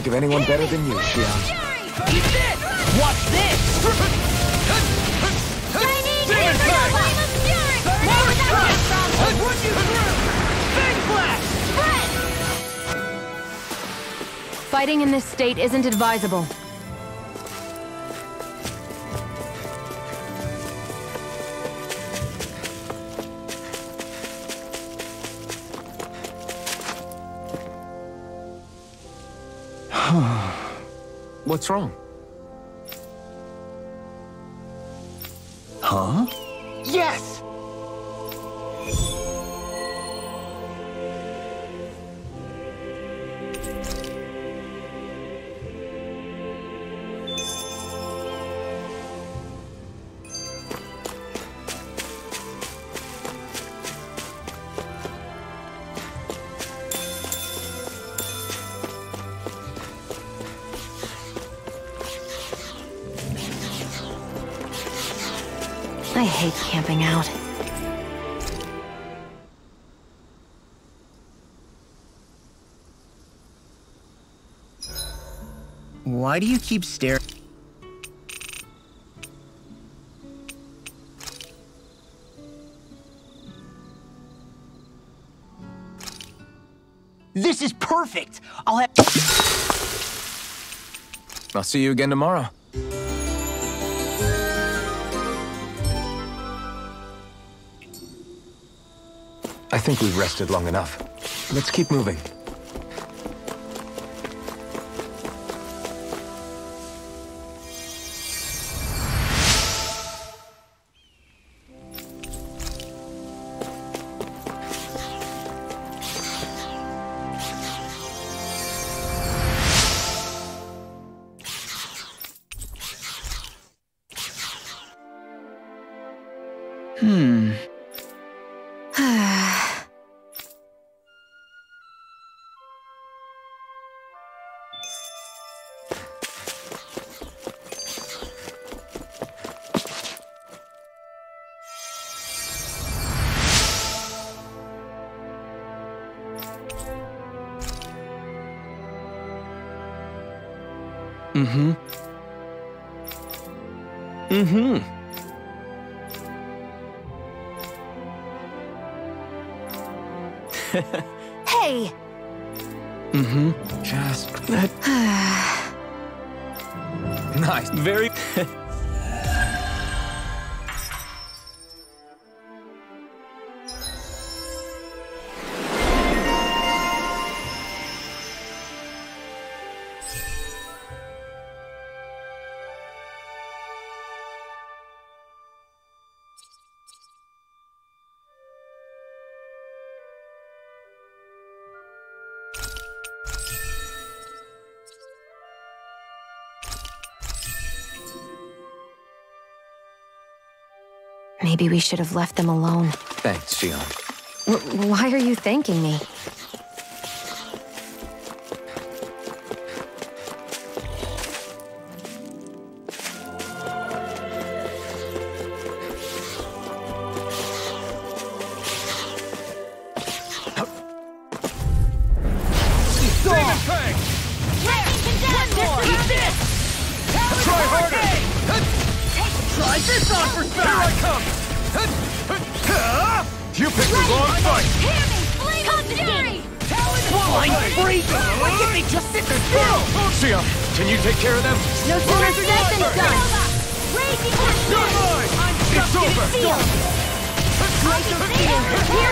think of anyone better than you, Shionne. Eat this! Watch this! Fighting in this state isn't advisable. What's wrong? Huh? Do you keep staring? This is perfect! I'll have- I'll see you again tomorrow. I think we've rested long enough. Let's keep moving. Mm-hmm. Mm-hmm. Hey! Mm-hmm. Just... nice. Very... Maybe we should have left them alone. Thanks, Shionne. W why are you thanking me?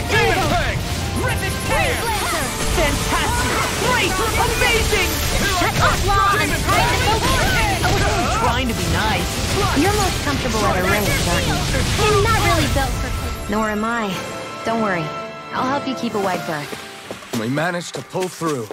Demon Fang! Rip tear! Fantastic! Great! Amazing! Shut up, Law! I'm trying to focus! I was only trying to be nice. You're most comfortable at a range, aren't you? I'm not really built for... Nor am I. Don't worry. I'll help you keep a wide berth. We managed to pull through.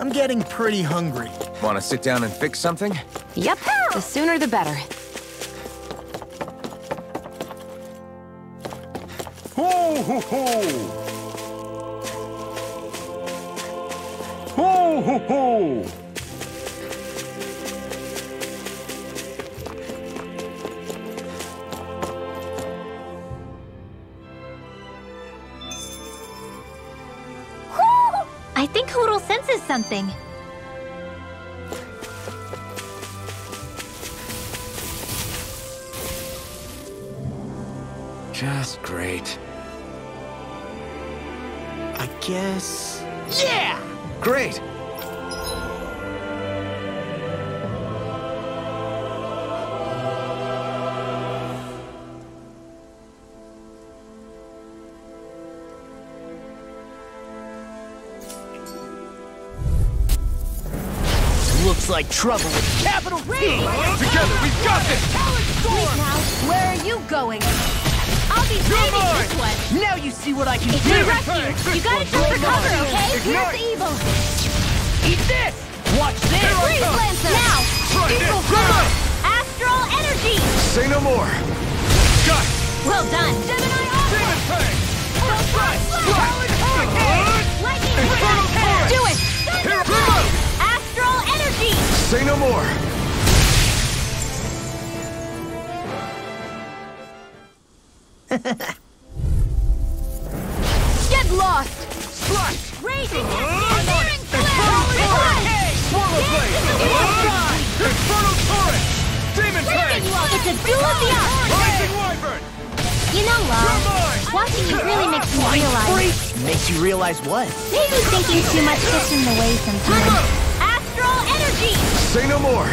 I'm getting pretty hungry. Want to sit down and fix something? Yep, the sooner the better. Ho ho ho! Ho ho ho! Senses something. Just great. I guess. Yeah! Great! Like trouble with capital T! Together, we've got this! Where are you going? I'll be saving mine! this one. Now you see what I can If do! rescue, you gotta jump for cover, okay? Here's the evil. Eat this! Watch this! Freeze Lancer! Now! Try! Eagle Astral Energy! Say no more! Got it! Well done! Gemini Demon! Strike! Lightning Infernal Say no more! Get lost! Slash! Raging Infernal Flare! Torrent! Swallow Blade! Infernal Torrent! Demon Fang! It's a duel of the arts! Rising Wyvern! You know, You're Love, mine! watching you really makes me realize Freak! Makes you realize what? maybe thinking too much gets in the way sometimes. Astral Energy! Say no more!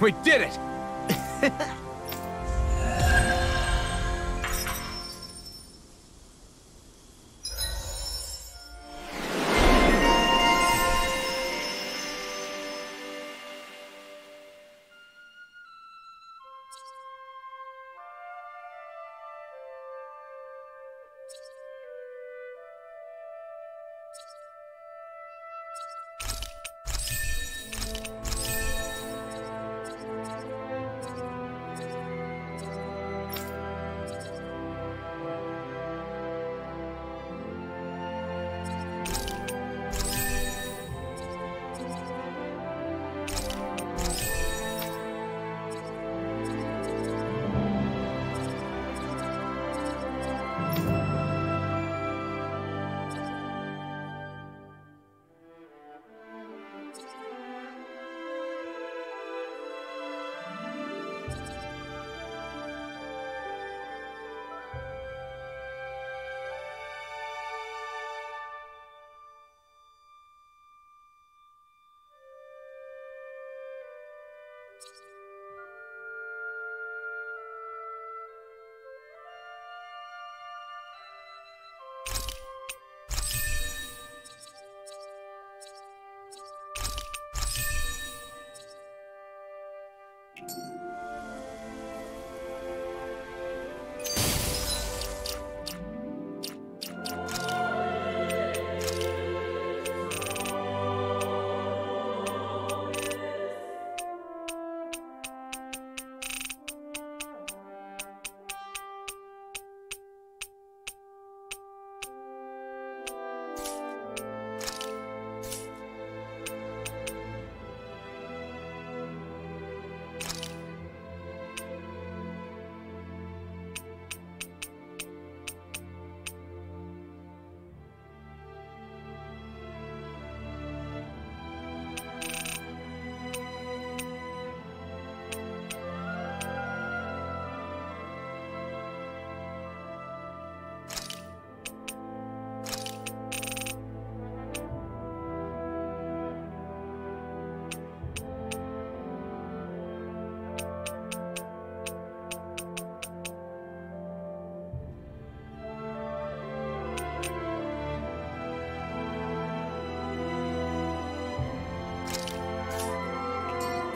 We did it!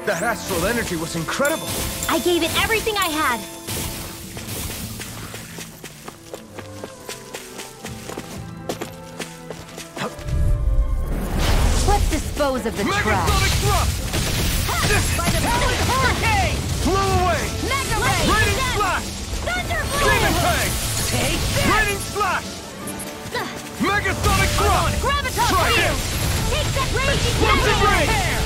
That astral energy was incredible. I gave it everything I had. Let's dispose of the Megasonic trash. thrust! By the power hurricane! Flew away! Mega ray! Raining slash! Demon! Take this! Raining slash! Megasonic thrust! Graviton Try this! Take that raging Explosive dagger! ring!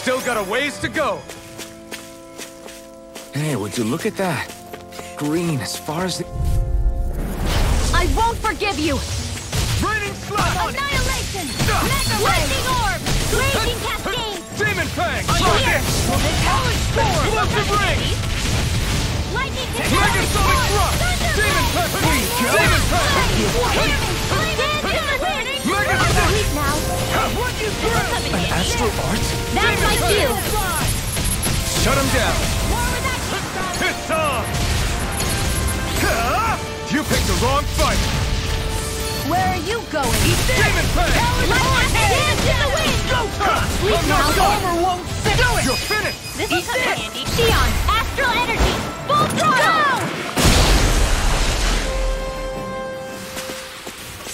still got a ways to go. Hey, would you look at that? Green as far as the... I won't forgive you. Raining slash! Annihilation. Mega lightning orb. Raging cascade. Demon Fang! I'm Try here. this! Will this help? Explosive ring! Lightning Megasonic thrust! Demon Fang! Demon Fang! Megasonic! now. What you through? An Astral Arts? That's my cue. Shut him down! It's on! You picked the wrong fight! Where are you going? Demon Fang! Let's dance in the wind. Go time! I'm now. not! Armor won't fit. Do it. You're finished! This will come handy. Shionne, astral energy. Full throttle.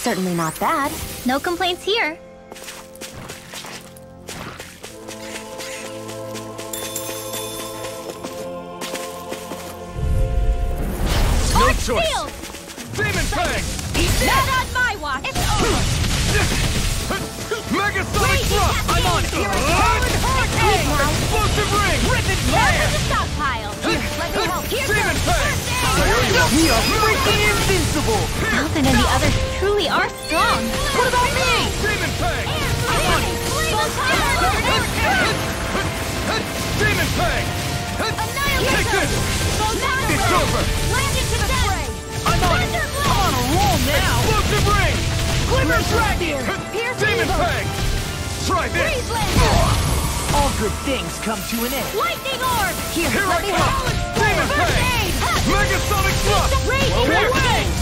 Certainly not bad. No complaints here. No Arc choice! field. Demon Fang! Not on my watch. It's over. Megasonic thrust! I'm on it. Here I come. Explosive ring! Rip it Warp to the stockpile. Here, let me help. Here Demon. Fang! We are freaking invincible! Dalton and the others truly are strong. What about me? Demon Fang! I'm on it. Demon Fang! Take this! It's over! Land into the fray. I'm on! I'm on a roll now! Explosive ring! Glimmer Dragon! Demon evil. Fang! Try this! All good things come to an end. Lightning orb. Here, Here let I me come! Demon First Fang! aid. Ha. Megasonic thrust! Raging Here!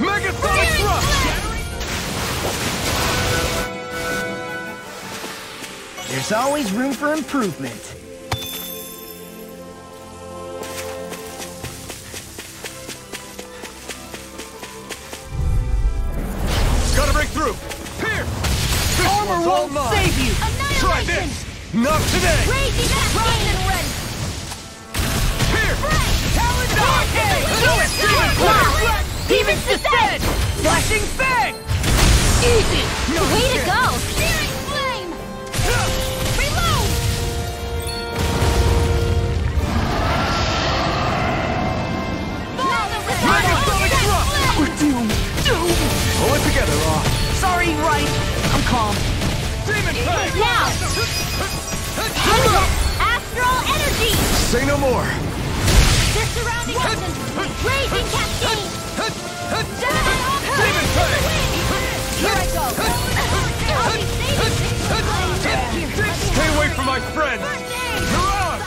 Cascade. Megasonic Searing thrust! There's always room for improvement. Gotta break through! Here! This Armor won't save you! Try this! Not today! Raging Primed Cascade! Descent! Flashing Fang! Easy! No Way to go! Searing Flame! Reload! Megasonic Thrust! We're doomed! Doomed! Pull it together, Law! Sorry, right. I'm calm. Demon Fang! Now! Astral Energy! Say no more! The surrounding mountains! Raging Cascade! Demon Fang! Here I go! I'll be saving Stay away from my friends! You're on!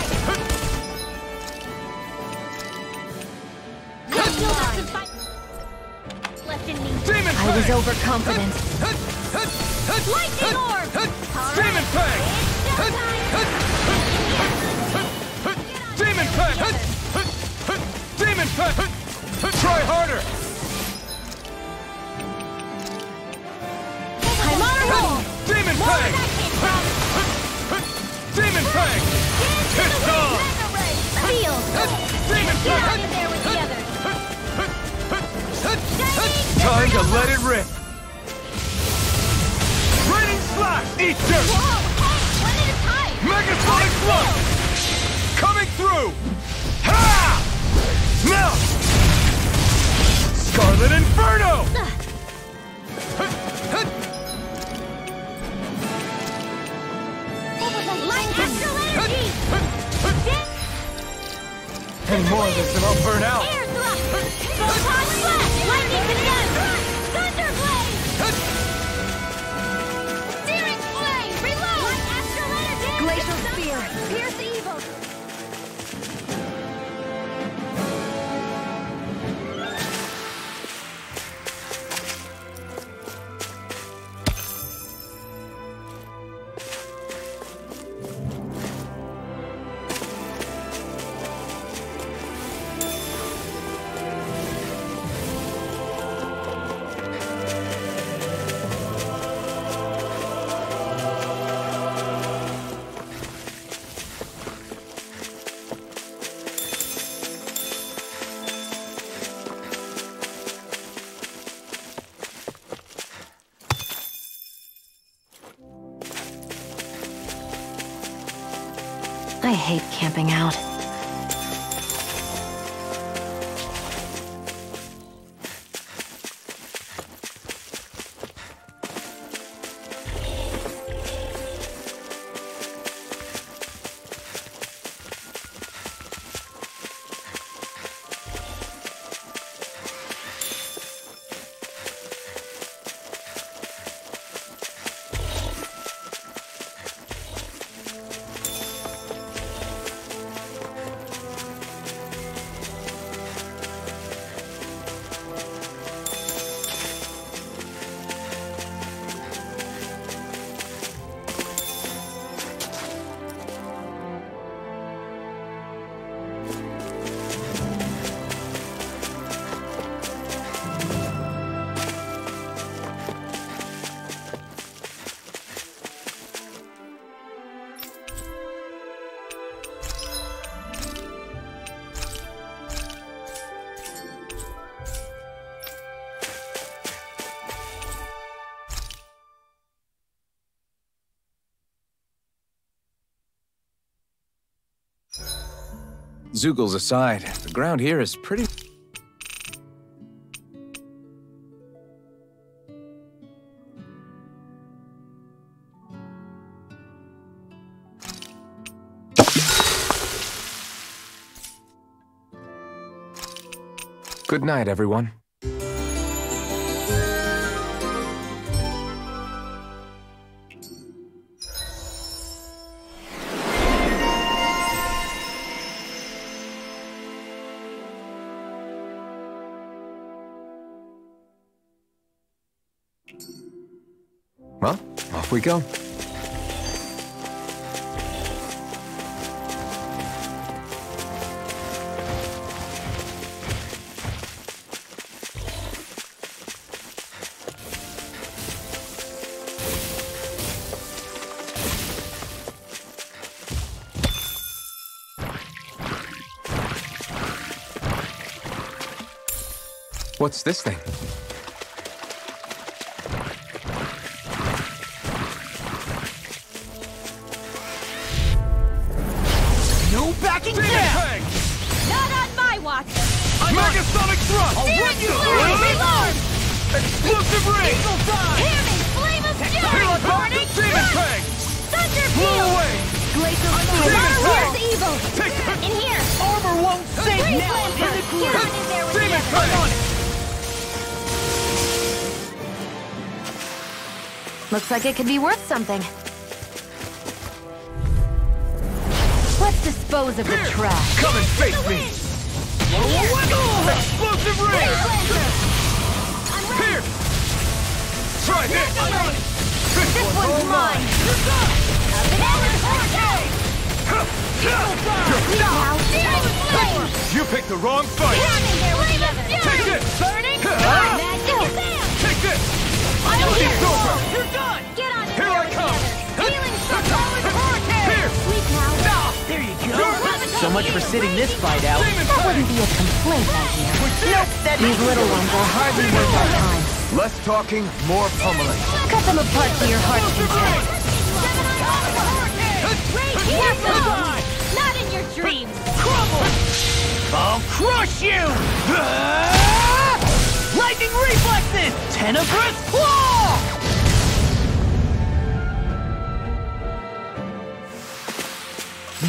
Left in me. Demon I was overconfident. Lightning Orb! Demon Fang! Demon Fang! Demon Fang! Try harder! Roll! Demon Fang! than I came from! Demon Fang! It's on! Feel! Demon Get Fang! of there with the others! Time to let it rip! Raining Slash! Eat dirt! Whoa! Hey! One at a time! Megasonic Thrust! Coming through! Ha! Now! Scarlet Inferno! Any more of this and I'll burn out! Hate camping out. Zeugles aside, the ground here is pretty... Good night, everyone. we go. What's this thing? It could be worth something. Let's dispose of the trash. Come and face me! Explosive! Here! Try this! This one's mine! You picked the wrong fight! Get on in there with the others! Take this! Burning! Take this! I'm here! It's over! Much for sitting this fight out. That wouldn't be a complaint, I hear. Nope, that These little ones are hardly worth our time. Less talking, more pummeling. Cut them apart to your heart's content. Not in your dreams! Crumble! I'll crush you! Ah! Lightning reflexes! Tenebrous claw!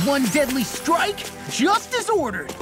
One deadly strike, just as ordered.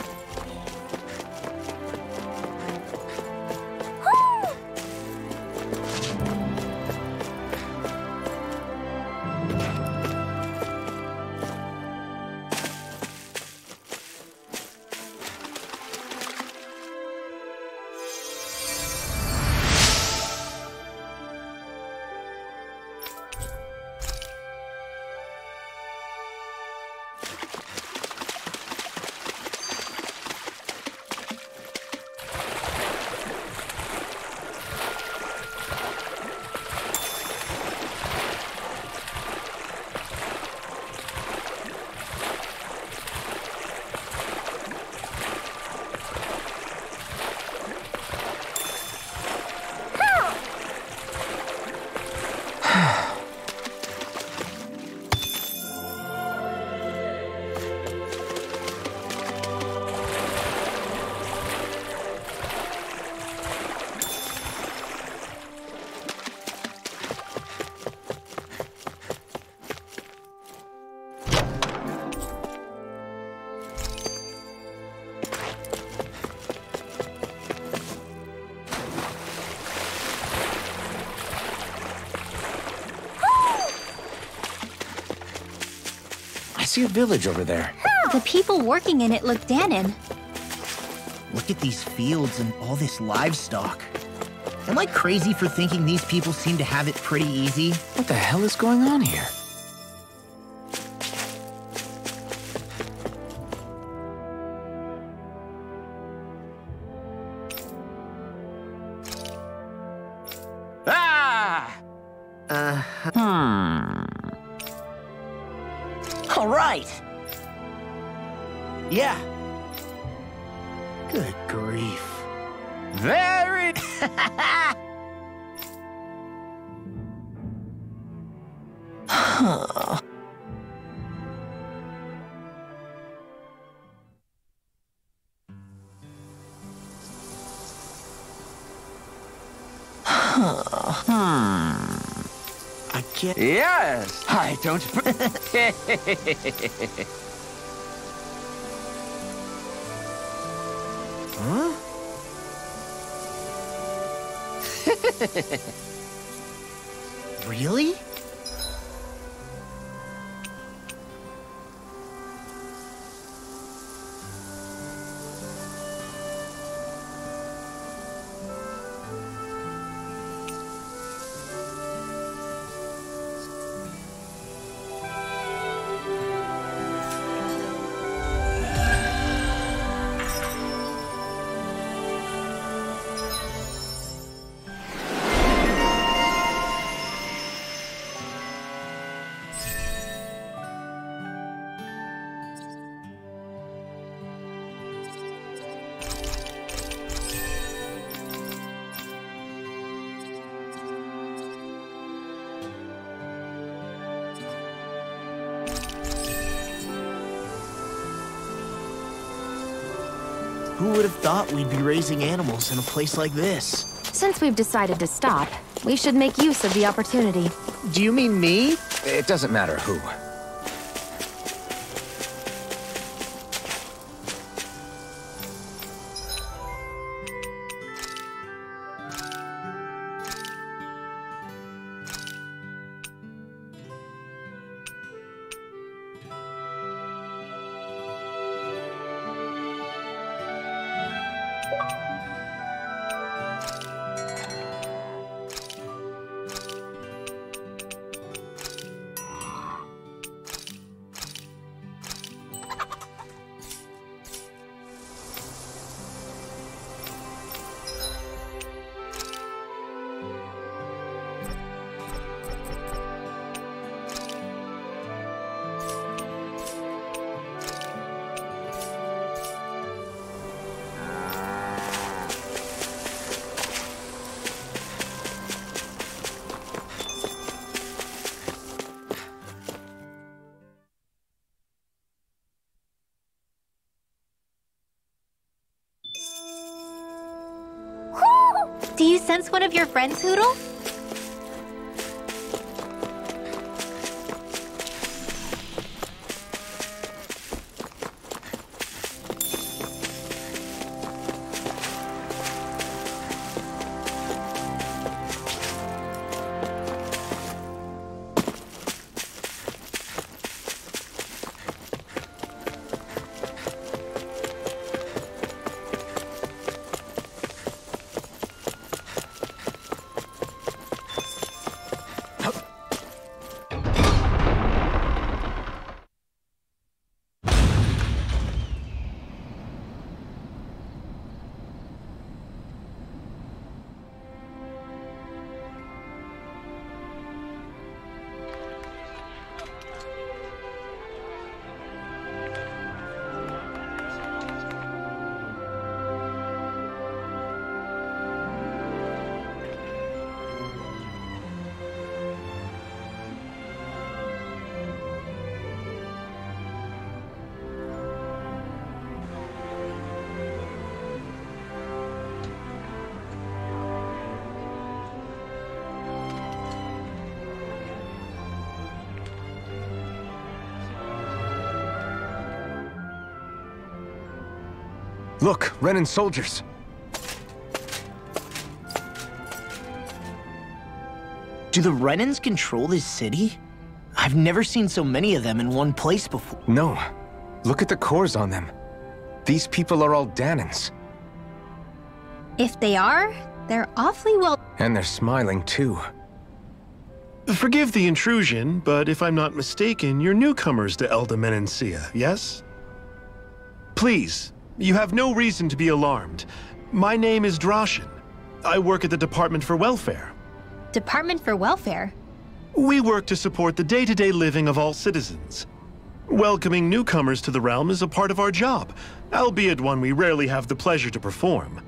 See a village over there. The people working in it look Dahnan. Look at these fields and all this livestock. Am I crazy for thinking these people seem to have it pretty easy? What the hell is going on here? Huh? really? Would have thought we'd be raising animals in a place like this? Since we've decided to stop, we should make use of the opportunity. Do you mean me? It doesn't matter who. Sense one of your friends, Hootle? Renan soldiers. Do the Renans control this city? I've never seen so many of them in one place before. No. Look at the cores on them. These people are all Dahnans. If they are, they're awfully well. And they're smiling too. Forgive the intrusion, but if I'm not mistaken, you're newcomers to Elde Menancia, yes? Please, you have no reason to be alarmed. My name is Drashin. I work at the Department for Welfare. Department for Welfare. We work to support the day-to-day living of all citizens. Welcoming newcomers to the realm is a part of our job, albeit one we rarely have the pleasure to perform.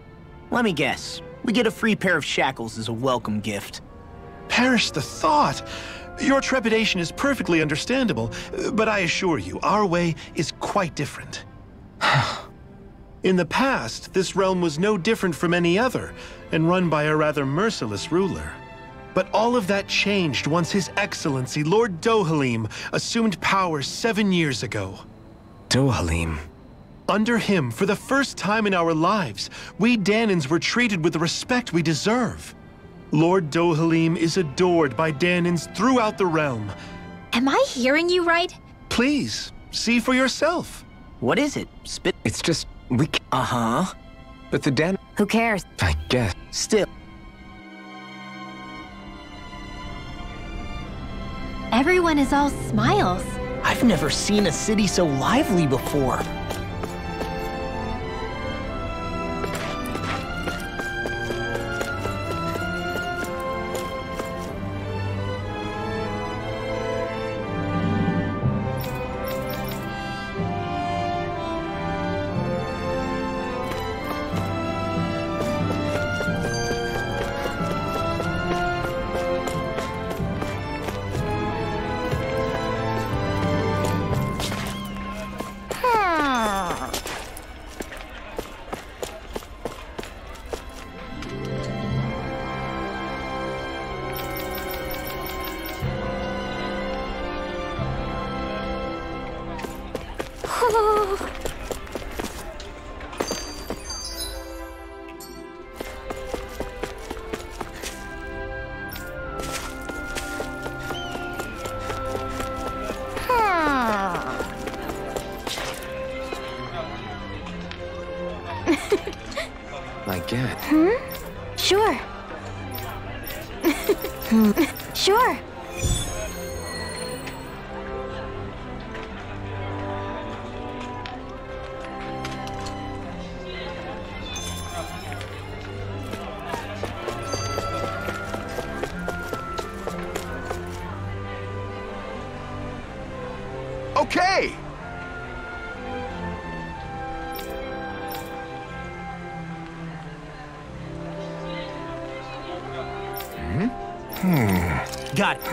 Let me guess. We get a free pair of shackles as a welcome gift. Perish the thought! Your trepidation is perfectly understandable, but I assure you, our way is quite different. In the past, this realm was no different from any other, and run by a rather merciless ruler. But all of that changed once His Excellency Lord Dohalim assumed power seven years ago. Dohalim. Under him, for the first time in our lives, we Dahnans were treated with the respect we deserve. Lord Dohalim is adored by Dahnans throughout the realm. Am I hearing you right? Please, see for yourself. What is it? Spit. It's just, we Uh huh. But the Dan... Who cares? I guess. Still. Everyone is all smiles. I've never seen a city so lively before.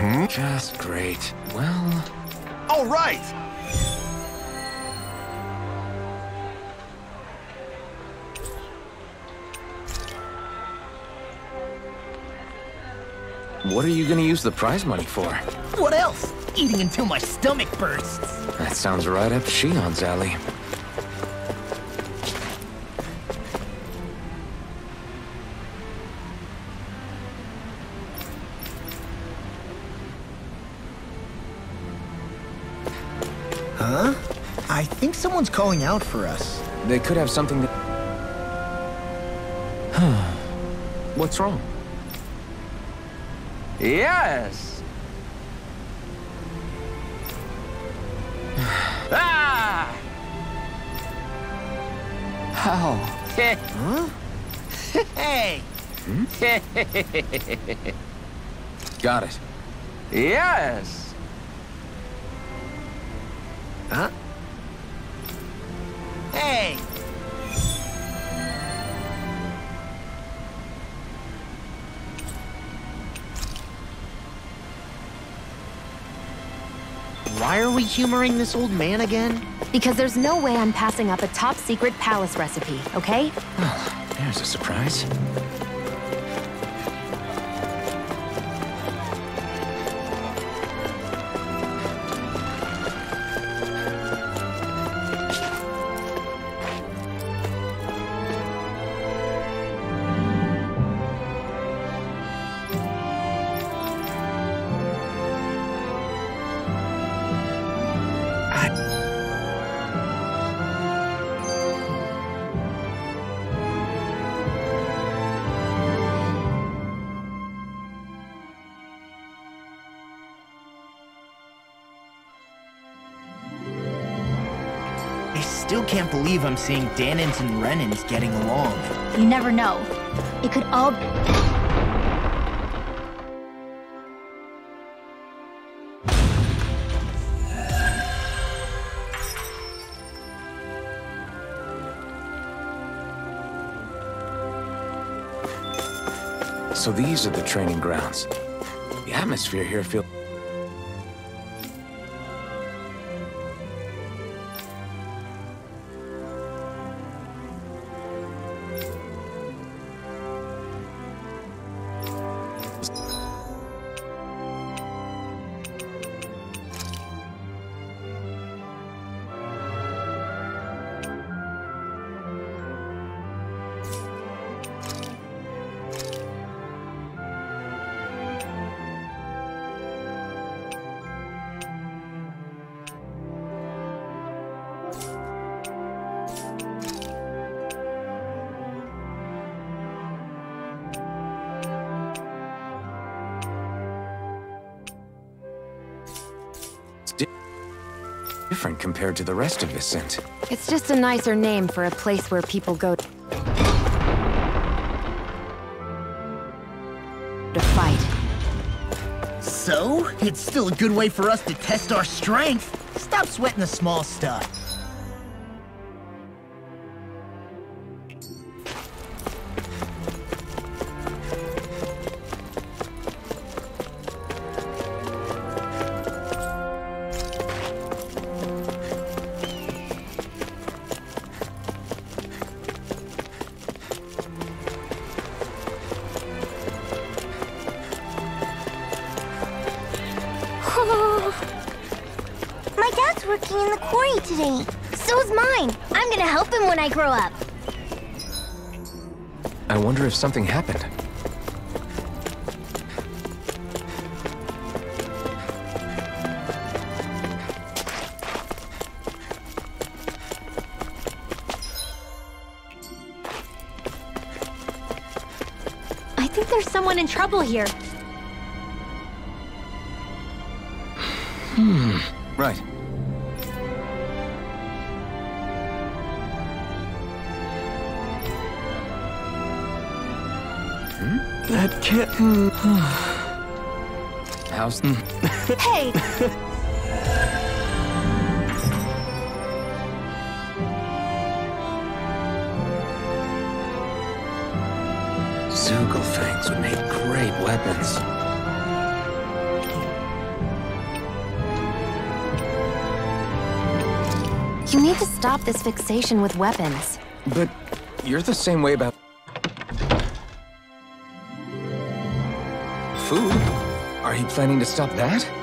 Got it. Just great. Well, All right! what are you gonna use the prize money for? What else? Eating until my stomach bursts. That sounds right up Shionne's alley. Calling out for us. They could have something that... What's wrong? Yes! ah! How? huh? Hey! Hmm? Got it. Yes! Huh? We humoring this old man again? Because there's no way I'm passing up a top secret palace recipe, okay? There's a surprise. Can't believe I'm seeing Dahnans and Renans getting along. You never know. It could all So these are the training grounds. The atmosphere here feels... to the rest of Viscint. It's just a nicer name for a place where people go to fight. So, it's still a good way for us to test our strength. Stop sweating the small stuff. I grow up. I wonder if something happened. I think there's someone in trouble here. Hmm. Right. That kitten. How's... Hey! Zeugle fangs would make great weapons. You need to stop this fixation with weapons. But you're the same way about... Are you planning to stop that?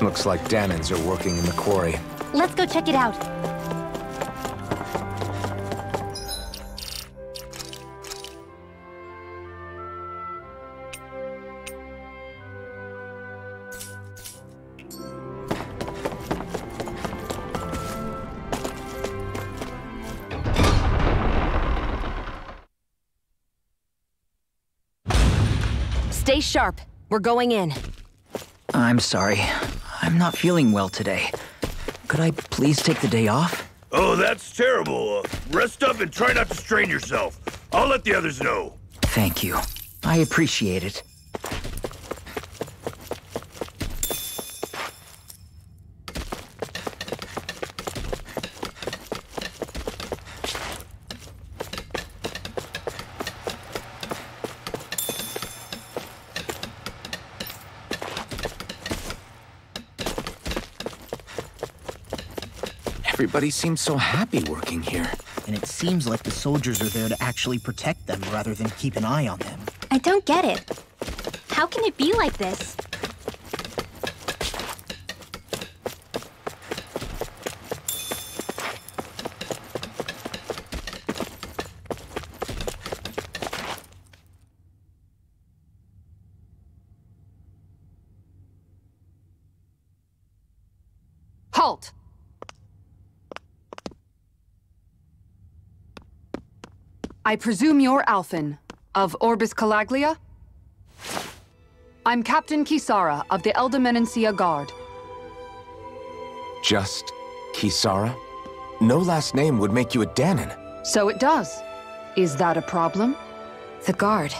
Looks like Dahnans are working in the quarry. Let's go check it out. Stay sharp. We're going in. I'm sorry. I'm not feeling well today. Could I please take the day off? Oh, that's terrible. Uh, rest up and try not to strain yourself. I'll let the others know. Thank you. I appreciate it. Everybody seems so happy working here. And it seems like the soldiers are there to actually protect them rather than keep an eye on them. I don't get it. How can it be like this? I presume you're Alphen, of Orbis Calaglia? I'm Captain Kisara of the Elde Menancia Guard. Just Kisara? No last name would make you a Dahnan. So it does. Is that a problem? The guard.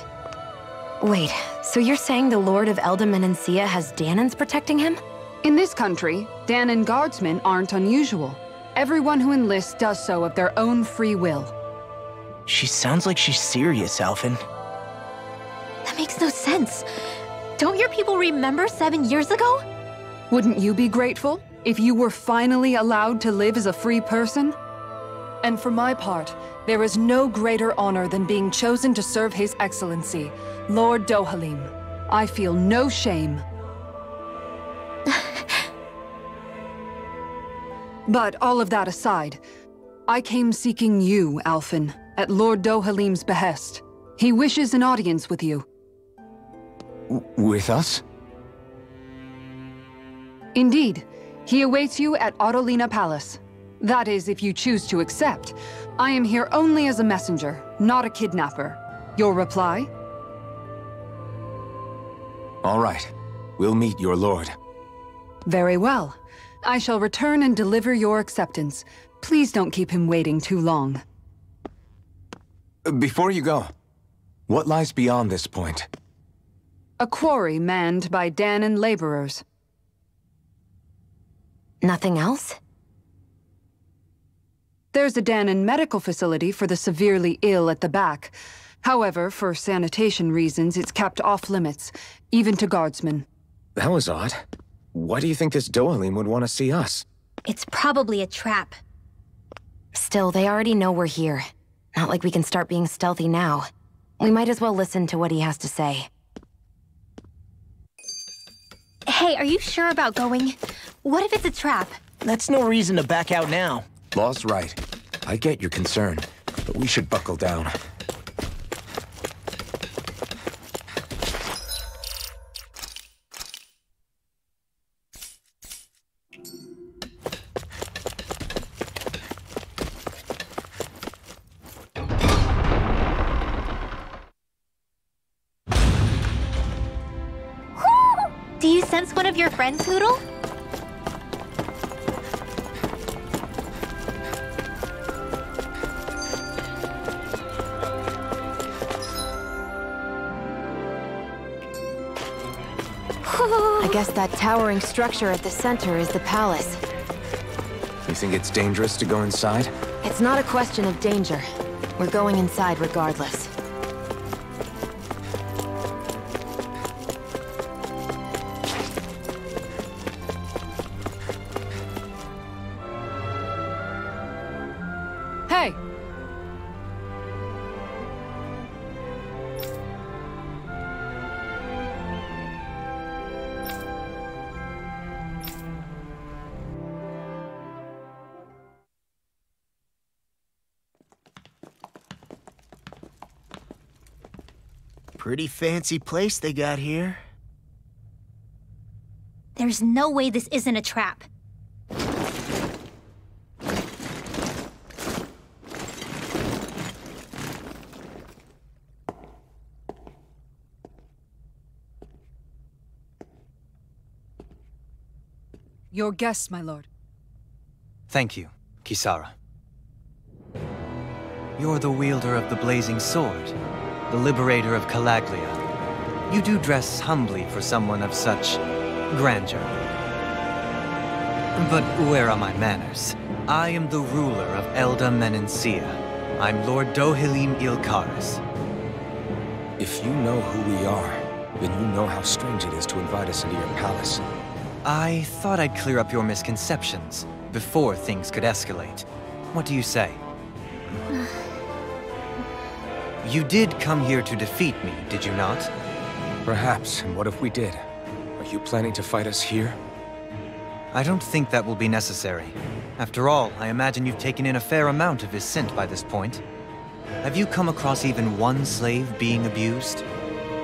Wait, so you're saying the Lord of Elde Menancia has Dahnans protecting him? In this country, Dahnan guardsmen aren't unusual. Everyone who enlists does so of their own free will. She sounds like she's serious, Alphen. That makes no sense. Don't your people remember seven years ago? Wouldn't you be grateful if you were finally allowed to live as a free person? And for my part, there is no greater honor than being chosen to serve His Excellency, Lord Dohalim. I feel no shame. but all of that aside, I came seeking you, Alphen, at Lord Dohalim's behest. He wishes an audience with you. W- with us? Indeed, he awaits you at Autolina Palace. That is, if you choose to accept. I am here only as a messenger, not a kidnapper. Your reply? All right. We'll meet your lord. Very well. I shall return and deliver your acceptance. Please don't keep him waiting too long. Before you go, what lies beyond this point? A quarry manned by Dahnan laborers. Nothing else? There's a Dahnan medical facility for the severely ill at the back. However, for sanitation reasons, it's kept off limits, even to guardsmen. That was odd. Why do you think this Dohalim would want to see us? It's probably a trap. Still, they already know we're here. Not like we can start being stealthy now. We might as well listen to what he has to say. Hey, are you sure about going? What if it's a trap? That's no reason to back out now. Law's right. I get your concern, but we should buckle down. Towering structure at the center is the palace. You think it's dangerous to go inside? It's not a question of danger. We're going inside regardless. Pretty fancy place they got here. There's no way this isn't a trap. Your guests, my lord. Thank you, Kisara. You're the wielder of the blazing sword, the liberator of Calaglia. You do dress humbly for someone of such grandeur. But where are my manners? I am the ruler of Elde Menancia. I'm Lord Dohalim Ilkaris. If you know who we are, then you know how strange it is to invite us into your palace. I thought I'd clear up your misconceptions before things could escalate. What do you say? You did come here to defeat me, did you not? Perhaps, and what if we did? Are you planning to fight us here? I don't think that will be necessary. After all, I imagine you've taken in a fair amount of his scent by this point. Have you come across even one slave being abused?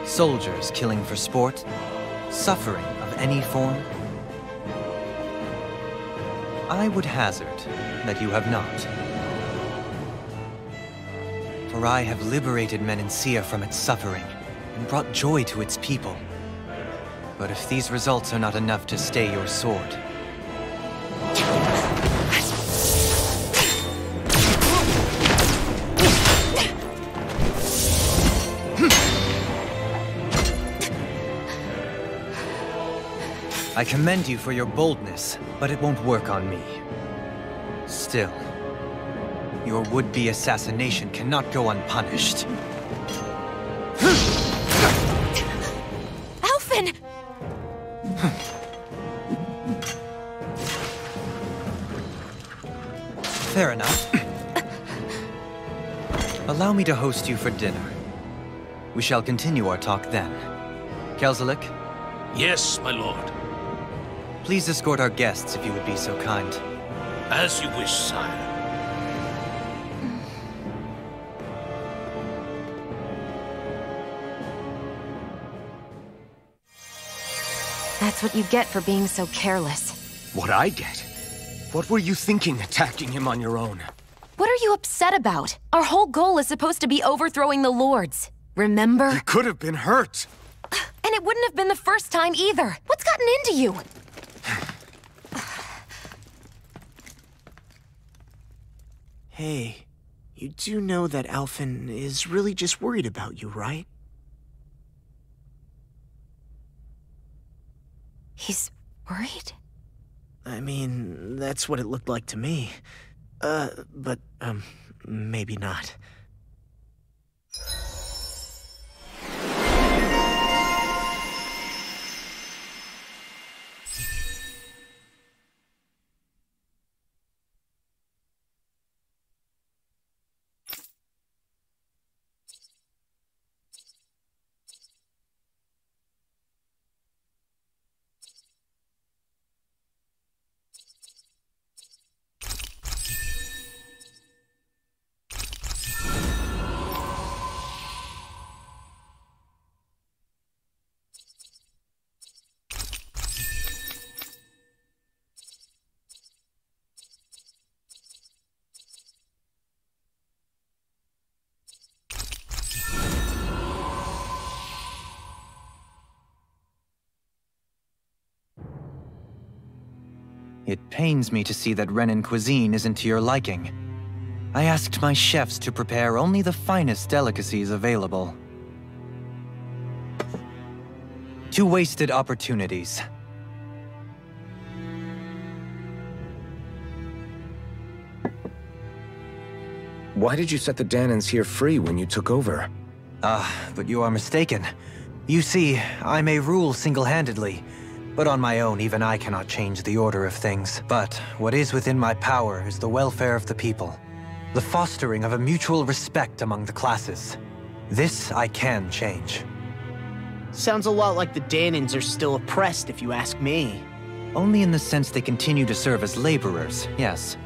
Soldiers killing for sport? Suffering of any form? I would hazard that you have not. For I have liberated Menancia from its suffering and brought joy to its people. But if these results are not enough to stay your sword, I commend you for your boldness, but it won't work on me. Still, your would-be assassination cannot go unpunished. Alphen! Fair enough. Allow me to host you for dinner. We shall continue our talk then. Kelzelik, Yes, my lord. please escort our guests if you would be so kind. As you wish, sire. That's what you get for being so careless. What I get? What were you thinking attacking him on your own? What are you upset about? Our whole goal is supposed to be overthrowing the Lords. Remember? You could have been hurt. And it wouldn't have been the first time either. What's gotten into you? Hey, you do know that Alphen is really just worried about you, right? He's worried? I mean, that's what it looked like to me. Uh, but, um, maybe not. It pains me to see that Renan cuisine isn't to your liking. I asked my chefs to prepare only the finest delicacies available. Two wasted opportunities. Why did you set the Dahnans here free when you took over? Ah, but you are mistaken. You see, I may rule single-handedly, but on my own, even I cannot change the order of things. But what is within my power is the welfare of the people. The fostering of a mutual respect among the classes. This I can change. Sounds a lot like the Dahnans are still oppressed, if you ask me. Only in the sense they continue to serve as laborers, yes.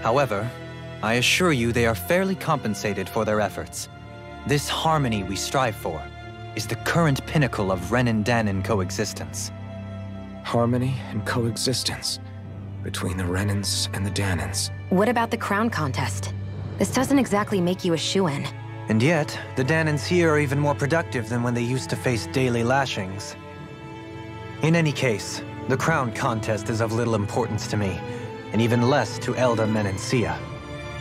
However, I assure you they are fairly compensated for their efforts. This harmony we strive for is the current pinnacle of Renan-Dahnan coexistence. Harmony and coexistence between the Renans and the Dahnans. What about the crown contest? This doesn't exactly make you a shoo-in. And yet, the Dahnans here are even more productive than when they used to face daily lashings. In any case, the crown contest is of little importance to me, and even less to Elde Menancia.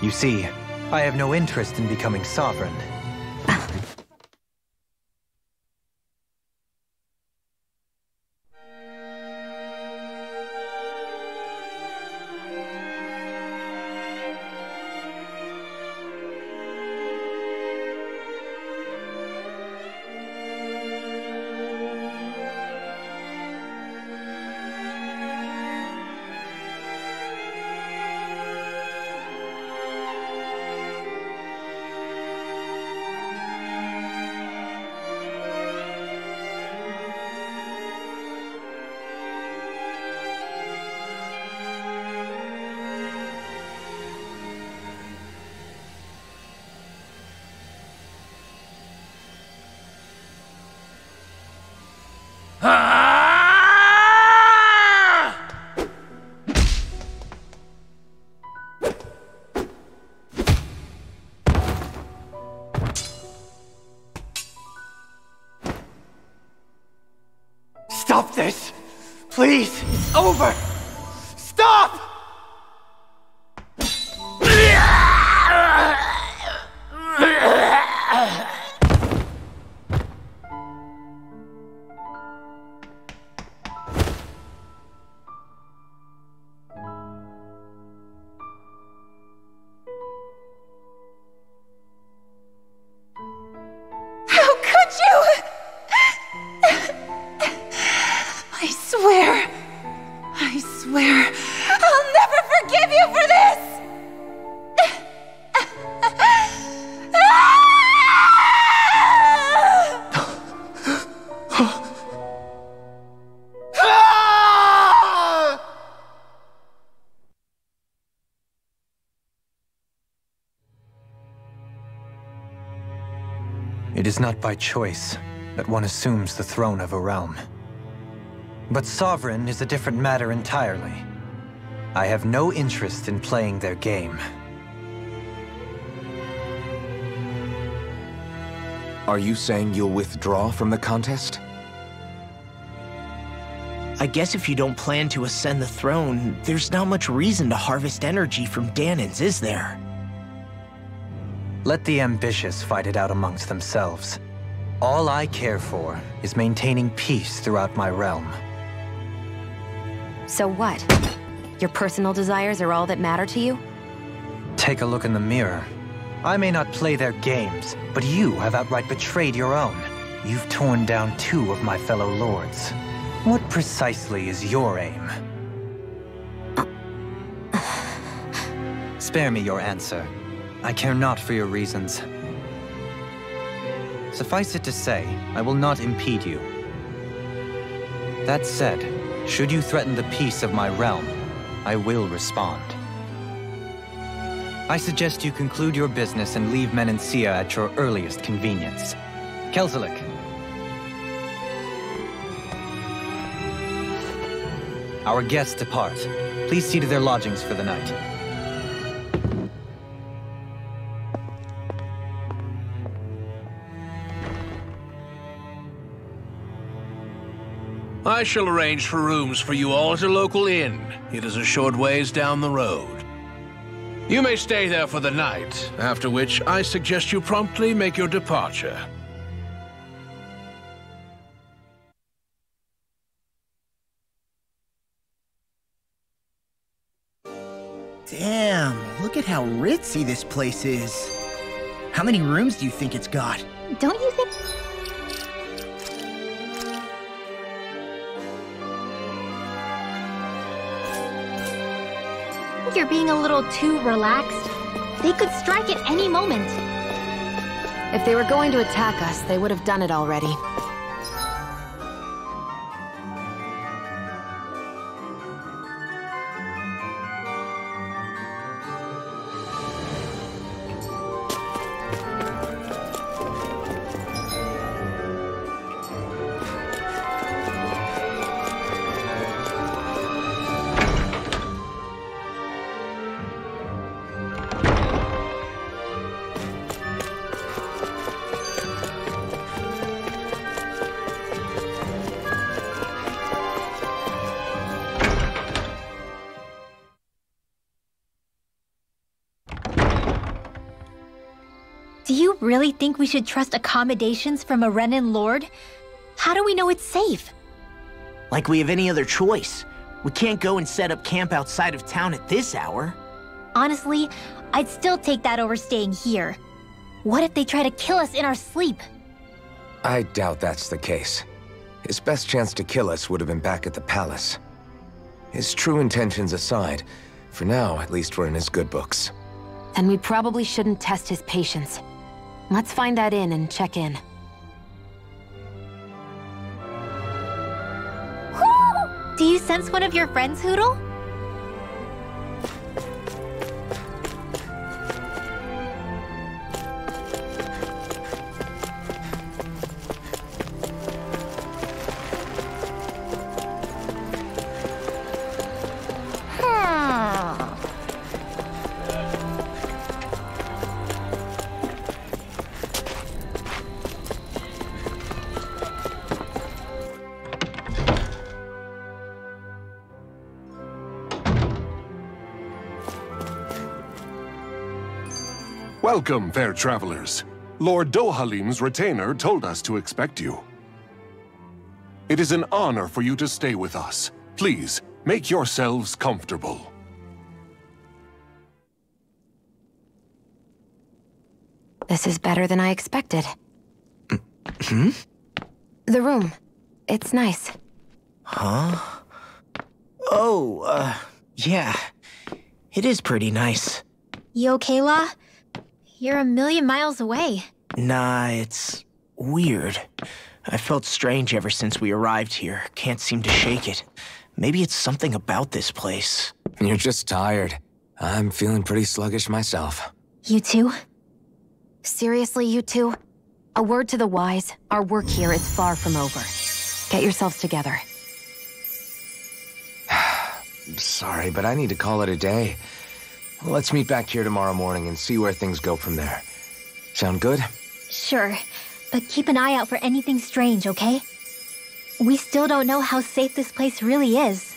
You see, I have no interest in becoming sovereign. over! Not by choice that one assumes the throne of a realm. But sovereign is a different matter entirely. I have no interest in playing their game. Are you saying you'll withdraw from the contest? I guess if you don't plan to ascend the throne, there's not much reason to harvest energy from Dahnans, is there? Let the ambitious fight it out amongst themselves. All I care for is maintaining peace throughout my realm. So what? Your personal desires are all that matter to you? Take a look in the mirror. I may not play their games, but you have outright betrayed your own. You've torn down two of my fellow lords. What precisely is your aim? Spare me your answer. I care not for your reasons. Suffice it to say, I will not impede you. That said, should you threaten the peace of my realm, I will respond. I suggest you conclude your business and leave Menancia at your earliest convenience. Kelzelik. Our guests depart. Please see to their lodgings for the night. I shall arrange for rooms for you all at a local inn. It is a short ways down the road. You may stay there for the night, after which I suggest you promptly make your departure. Damn, look at how ritzy this place is. How many rooms do you think it's got? Don't you think... You're being a little too relaxed. They could strike at any moment. If they were going to attack us, they would have done it already. Think we should trust accommodations from a Renan lord? How do we know it's safe? Like we have any other choice. We can't go and set up camp outside of town at this hour. Honestly, I'd still take that over staying here. What if they try to kill us in our sleep? I doubt that's the case. His best chance to kill us would have been back at the palace. His true intentions aside, for now, at least we're in his good books. Then we probably shouldn't test his patience. Let's find that inn and check in. Do you sense one of your friends, Hootle? Welcome, fair travelers. Lord Dohalim's retainer told us to expect you. It is an honor for you to stay with us. Please, make yourselves comfortable. This is better than I expected. Hmm? The room. It's nice. Huh? Oh, uh, yeah. It is pretty nice. You okay, Law? You're a million miles away. Nah, it's weird. I felt strange ever since we arrived here. Can't seem to shake it. Maybe it's something about this place. You're just tired. I'm feeling pretty sluggish myself. You too? Seriously, you two? A word to the wise, our work here is far from over. Get yourselves together. Sorry, but I need to call it a day. Let's meet back here tomorrow morning and see where things go from there. Sound good? Sure, but keep an eye out for anything strange, okay? We still don't know how safe this place really is.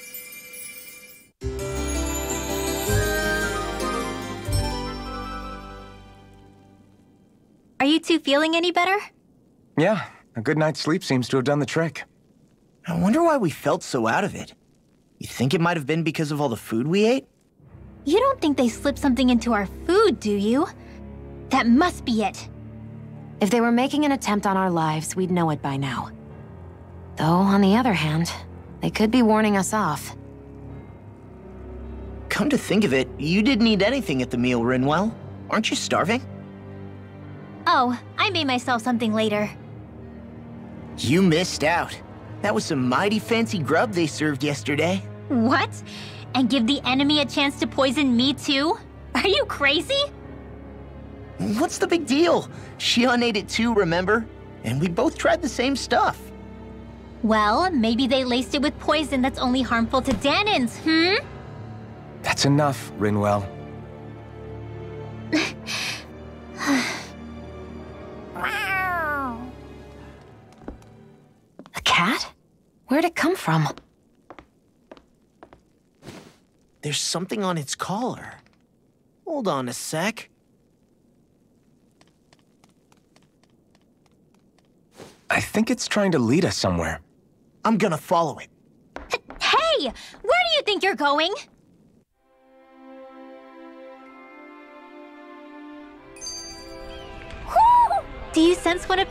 Are you two feeling any better? Yeah, a good night's sleep seems to have done the trick. I wonder why we felt so out of it. You think it might have been because of all the food we ate? You don't think they slipped something into our food, do you? That must be it. If they were making an attempt on our lives, we'd know it by now. Though, on the other hand, they could be warning us off. Come to think of it, you didn't eat anything at the meal, Rinwell. Aren't you starving? Oh, I made myself something later. You missed out. That was some mighty fancy grub they served yesterday. What? And give the enemy a chance to poison me too? Are you crazy? What's the big deal? Shionne ate it too, remember? And we both tried the same stuff. Well, maybe they laced it with poison that's only harmful to Dahnans, hmm? That's enough, Rinwell. Wow. A cat? Where'd it come from? There's something on its collar. Hold on a sec. I think it's trying to lead us somewhere. I'm gonna follow it. Hey! Where do you think you're going? Whew! Do you sense what it...